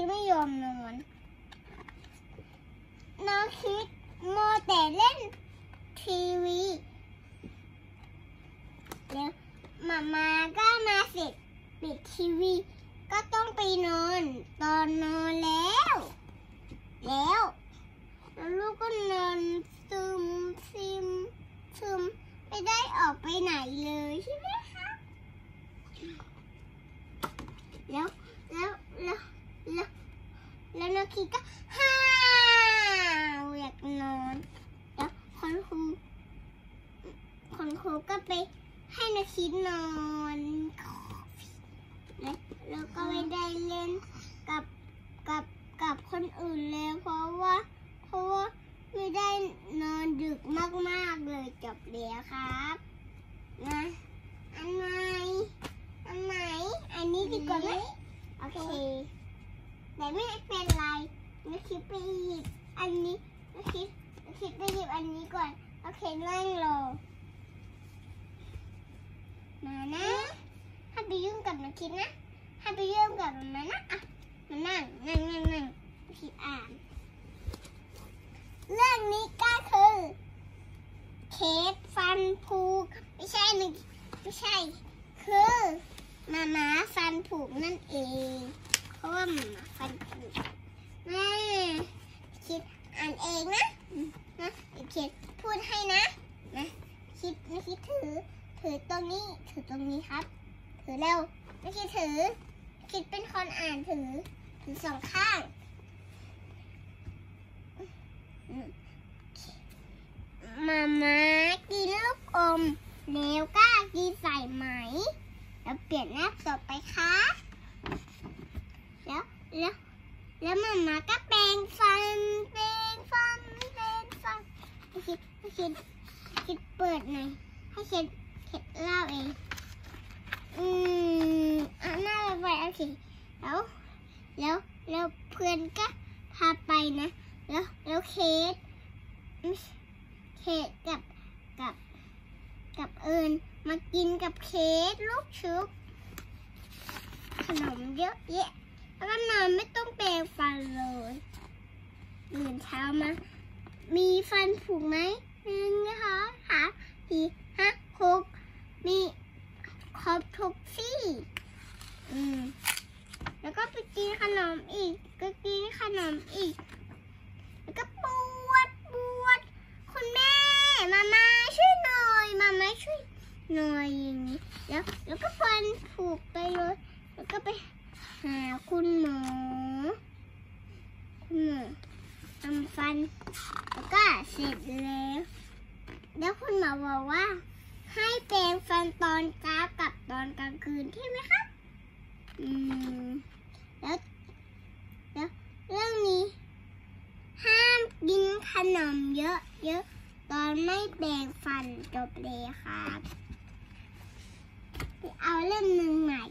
คิดไม่ยอมนอน น้องคิดโมแต่เล่นทีวีแล้วมามาก็มาเสร็จปิดทีวี ก็ต้องไปนอน ตอนนอนแล้ว แล้วแล้วลูกก็นอนซึมซึมซึมไม่ได้ออกไปไหนเลยใช่ไหมคะแล้วแล้วแล้วแล้ว แล้วน้องคิดก็ฮ่าวอยากนอนแล้วคุณครูคุณครูก็ไปให้นาคิดนอนแล้วแล้วก็ไม่ได้เล่นกับกับกับคนอื่นเลยเพราะว่าเพราะว่าไม่ได้นอนดึกมากๆเลยจบแล้วครับนะอันไหนอันไหนอันนี้ดีกว่าไหมโอเค แต่ไม่เป็นไรนาคิดไปหยิบอันนี้นาคิดนาคิดไปหยิบอันนี้ก่อนโอเคนั่งรอมานะห้ามไปยุ่งกับนาคิดนะห้ามไปยุ่งกับมันนะอะมานั่งนั่งนั่งนั่งนาคิดอ่าน เรื่องนี้ก็คือเคสฟันผุไม่ใช่หนึ่งไม่ใช่ คือมาม้าฟันผุนั่นเอง เพราะว่าหมาม้าฟันผุแม่คิดอ่านเองนะนะเดี๋ยวคิดพูดให้นะนะคิดไม่คิดถือ ถือตรงนี้ถือตรงนี้ครับ ถือเร็วไม่คิดถือ คิดเป็นคนอ่านถือ ถือสองข้างมาม่ากินลูกอมแล้วก็กินใส่ไหม แล้วเปลี่ยนหน้าต่อไปค่ะ แล้วแล้วแล้วมาม่าก็แปรงฟันแปรงฟันแปรงฟันให้คิดให้คิดคิดเปิดหน่อยให้คิดคิดเล่าเองอืมอะหน้าระบายโอเคแล้วแล้วแล้วเพื่อนก็พาไปนะ แล้วแล้วเคทเคทกับกับกับเอิญมากินกับเคทลูกชุบขนมเยอะแยะ แล้วก็นอนไม่ต้องแปรงฟันเลยตื่นเช้ามา มีฟันผุไหมหนึ่งนะคะหาสี่ห้าหกมีครบทุกซี่อืมแล้วก็ไปกินขนมอีก ก็กินขนมอีก แล้วก็ปวดปวด คุณแม่มามาช่วยหน่อยมามาช่วยหน่อยอย่างนี้ แล้วแล้วก็ฟันผูกไปเลย แล้วก็ไป หาคุณหมอคุณหมอทำฟัน แล้วก็เสร็จแล้ว แล้วคุณหมอบอกว่า ให้แปรงฟันตอนเช้ากับตอนกลางคืนใช่ไหมครับ อืม แล้ว แล้วเรื่องนี้ ห้ามกินขนมเยอะเยอะๆตอนไม่แปรงฟันจบเลยครับ เอาเรื่องหนึ่งใหม่